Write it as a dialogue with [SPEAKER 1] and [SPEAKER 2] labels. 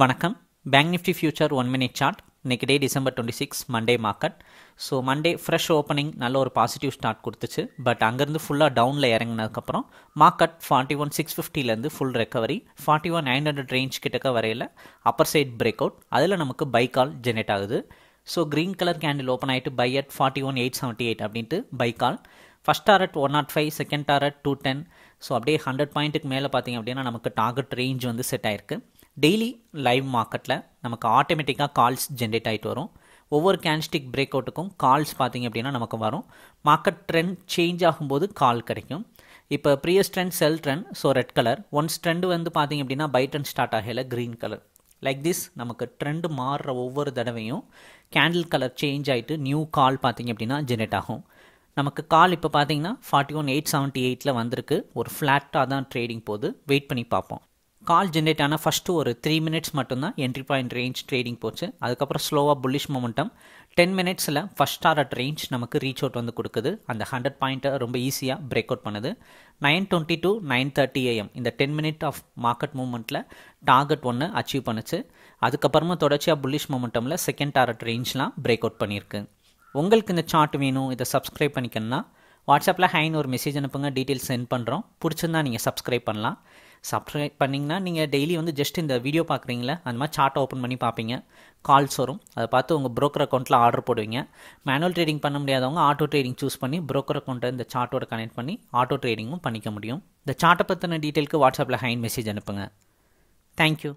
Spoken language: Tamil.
[SPEAKER 1] வணக்கம். Bank Nifty future one minute chart இன்றைக்கி day December twenty six Monday market so Monday fresh opening நல்ல ஒரு பாசிட்டிவ் ஸ்டார்ட் கொடுத்துச்சு. பட் அங்கேருந்து ஃபுல்லாக டவுனில் இறங்கினதுக்கப்புறம் market forty one six ஃபிஃப்டிலேருந்து full recovery forty one nine hundred range கிட்டக்க வரையில் அப்பர் சைட் பிரேக் அவுட் அதில் நமக்கு பை கால் ஜெனரேட் ஆகுது. So green colour candle open ஆகிட்டு buy at forty one eight seventy eight அப்படின்ட்டு buy call first target one nought five second target two ten so அப்படியே ஹண்ட்ரட் பாயிண்ட்டுக்கு மேலே பார்த்தீங்க அப்படின்னா நமக்கு டார்கெட் ரேஞ்ச் வந்து செட் ஆயிருக்கு. டெய்லி லைவ் மார்க்கெட்டில் நமக்கு ஆட்டோமேட்டிக்காக கால்ஸ் ஜென்ரேட் ஆகிட்டு வரும். ஒவ்வொரு கேன்ஸ்டிக் பிரேக் அவுட்டுக்கும் கால்ஸ் பார்த்தீங்க அப்படின்னா நமக்கு வரும். மார்க்கெட் ட்ரெண்ட் சேஞ்ச் ஆகும்போது கால் கிடைக்கும். இப்போ previous trend sell trend so red colour once trend வந்து பார்த்தீங்க அப்படின்னா பை ட்ரெண்ட் ஸ்டார்ட் ஆகல க்ரீன் கலர் லைக் திஸ் நமக்கு ட்ரெண்டு மாறுற ஒவ்வொரு தடவையும் கேண்டில் கலர் சேஞ்ச் ஆகிட்டு நியூ கால் பார்த்தீங்க அப்படின்னா ஜென்ரேட் ஆகும். நமக்கு கால் இப்போ பார்த்தீங்கன்னா ஃபார்ட்டி ஒன் எயிட் செவன்ட்டி எயிட்டில் வந்திருக்கு. ஒரு ஃப்ளாட்டாக தான் ட்ரேடிங் போகுது. வெயிட் பண்ணி பார்ப்போம். கால் ஜென்ரேட் ஆன ஃபஸ்ட்டு ஒரு த்ரீ மினிட்ஸ் மட்டும்தான் என்ட்ரி பாயிண்ட் ரேஞ்ச் ட்ரேடிங் போச்சு. அதுக்கப்புறம் ஸ்லோவாக புல்லிஷ் மொமெண்டம் டென் மினிட்ஸில் ஃபஸ்ட் டாரட் ரேஞ்ச் நமக்கு ரீச் அவுட் வந்து கொடுக்குது. அந்த ஹண்ட்ரட் பாயிண்ட்டை ரொம்ப ஈஸியாக பிரேக் அவுட் பண்ணுது. Nine twenty to nine thirty AM இந்த டென் மினிட் ஆஃப் மார்க்கெட் மூவ்மெண்ட்டில் டார்கெட் ஒன்று அச்சீவ் பண்ணுச்சு. அதுக்கப்புறமா தொடர்ச்சியாக புல்லிஷ் மொமெண்டமில் செகண்ட் டாரட் ரேஞ்ச்லாம் பிரேக் அவுட் பண்ணியிருக்கு. உங்களுக்கு இந்த சார்ட் வேணும் இதை சப்ஸ்கிரைப் பண்ணிக்கணும்னா வாட்ஸ்அப்பில் ஹைன்னு ஒரு மெசேஜ் அனுப்புங்க. டீட்டெயில்ஸ் சென்ட் பண்ணுறோம் பிடிச்சிருந்தா நீங்கள் சப்ஸ்கிரைப் பண்ணலாம். சப்ஸ்கிரைப் பண்ணிங்கன்னா நீங்கள் டெய்லி வந்து ஜஸ்ட் இந்த வீடியோ பார்க்குறீங்களா அந்த மாதிரி சார்ட்டை ஓப்பன் பண்ணி பார்ப்பீங்க. கால்ஸ் வரும். அதை பார்த்து உங்கள் ப்ரோக்கர் அக்கௌண்ட்டில் ஆர்டர் போடுவீங்க. மேனுவல் ட்ரேடிங் பண்ண முடியாதவங்க ஆட்டோ ட்ரேடிங் சூஸ் பண்ணி ப்ரோக்கர் அக்கௌண்ட்டை இந்த சார்ட்டோட கனெக்ட் பண்ணி ஆட்டோ ட்ரேடிங்கும் பண்ணிக்க முடியும். இந்த சார்ட்டை பற்றின டீட்டெயிலுக்கு வாட்ஸ்அப்பில் ஹைன் மெசேஜ் அனுப்புங்க. தேங்க்யூ